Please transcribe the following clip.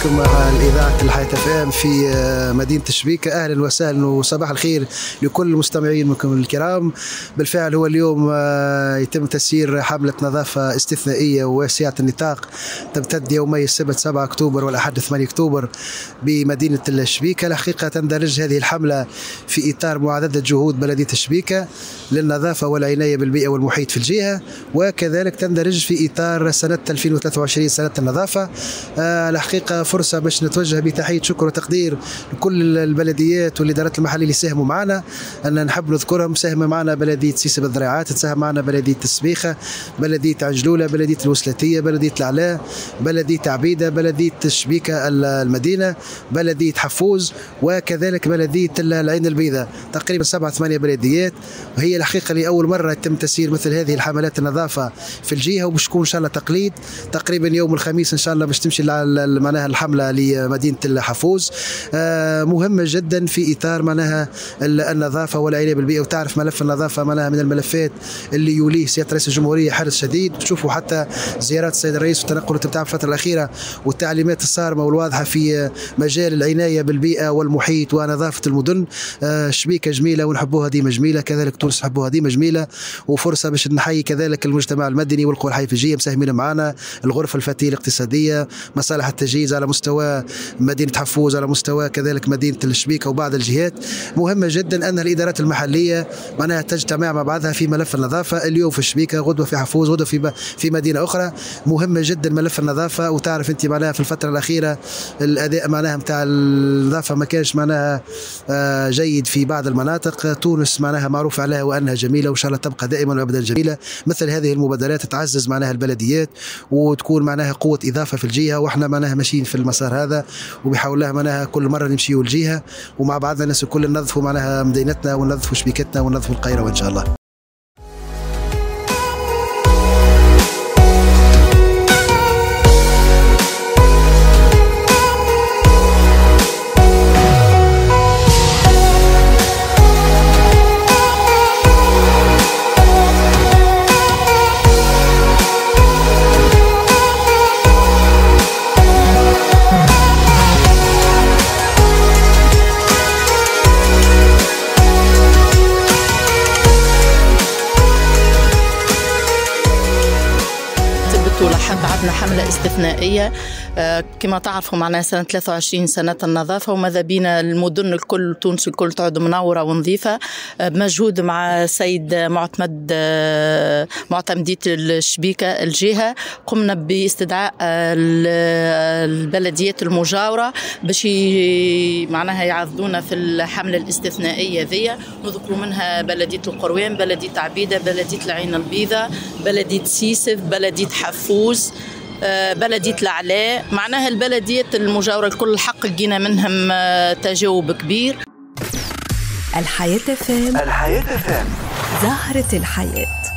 بكم على إذاعة الحياة إف إم في آه، مدينة شبيكة. أهلا وسهلا وصباح الخير لكل المستمعين منكم الكرام. بالفعل هو اليوم آه، يتم تسيير حملة نظافة استثنائية واسعه النطاق. تمتد يومي السبت 7 أكتوبر والأحد 8 أكتوبر بمدينة الشبيكة. الحقيقة تندرج هذه الحملة في إطار معادله جهود بلدية الشبيكة للنظافة والعناية بالبيئة والمحيط في الجهة وكذلك تندرج في إطار سنة 2023 سنة النظافة. آه، الحقيقة فرصة باش نتوجه بتحية شكر وتقدير لكل البلديات والإدارات المحلية اللي ساهموا معنا. أن نحب نذكرهم ساهم معنا بلدية سيسي بالذراعات تساهم معنا بلدية السبيخة بلدية عجلوله بلدية الوسلاتية بلدية العلاء بلدية عبيدة بلدية شبيكة المدينة بلدية حفوز وكذلك بلدية العين البيضاء. تقريبا سبعة ثمانية بلديات. وهي الحقيقة لأول مرة يتم تسيير مثل هذه الحملات النظافة في الجهة وباش تكون إن شاء الله تقليد. تقريبا يوم الخميس إن شاء الله باش تمشي معناها الحملة لمدينة الحفوز آه، مهمه جدا في إطار معناها النظافة والعنايه بالبيئة. وتعرف ملف النظافة معناها من الملفات اللي يوليه سيادة رئيس الجمهورية حرص شديد. تشوفوا حتى زيارات السيد الرئيس والتنقل بتاع الفترة الأخيرة والتعليمات الصارمة والواضحة في مجال العناية بالبيئة والمحيط ونظافة المدن. آه، شبيكة جميلة ونحبوها ديما جميلة. كذلك تونس نحبوها ديما جميلة. وفرصة باش نحيي كذلك المجتمع المدني والقوى الحيفيجيه مساهمين معنا الغرفة الفتية الاقتصادية مصالح التجهيز على مستوى مدينة حفوز على مستوى كذلك مدينة الشبيكة وبعض الجهات. مهمه جدا أن الإدارات المحلية معناها تجتمع مع بعضها في ملف النظافة. اليوم في الشبيكة غدوة في حفوز غدوة في في مدينة أخرى. مهمه جدا ملف النظافة. وتعرف أنت معناها في الفترة الأخيرة الأداء معناها نتاع النظافة ما كانش معناها آه، جيد في بعض المناطق. تونس معناها معروف عليها وأنها جميلة وإن شاء الله تبقى دائما وابدا جميلة. مثل هذه المبادرات تعزز معناها البلديات وتكون معناها قوة إضافة في الجهة. وإحنا معناها ماشيين في المسار هذا وبحاول الله معناها كل مرة نمشيوا الجهه ومع بعضنا الناس الكل ننظفوا معناها مدينتنا وننظفوا شبيكتنا وننظفوا القاهرة وإن شاء الله. عندنا حملة استثنائية. آه، كما تعرفوا معنا سنة 23 سنة النظافة وماذا بينا المدن الكل تونس الكل تعود منورة ونظيفة. آه، بمجهود مع سيد معتمد آه، معتمدية الشبيكة الجهة قمنا باستدعاء البلديات المجاورة باش معناها يعضدونا في الحملة الاستثنائية ذي. نذكروا منها بلدية القروان بلدية عبيدة بلدية العين البيضاء بلدية سيسف بلدية حفوز آه، بلدية العلاء معناها البلديات المجاورة الكل الحق لقينا منهم آه، تجاوب كبير. الحياة فام الحياة فام زهرة الحياة.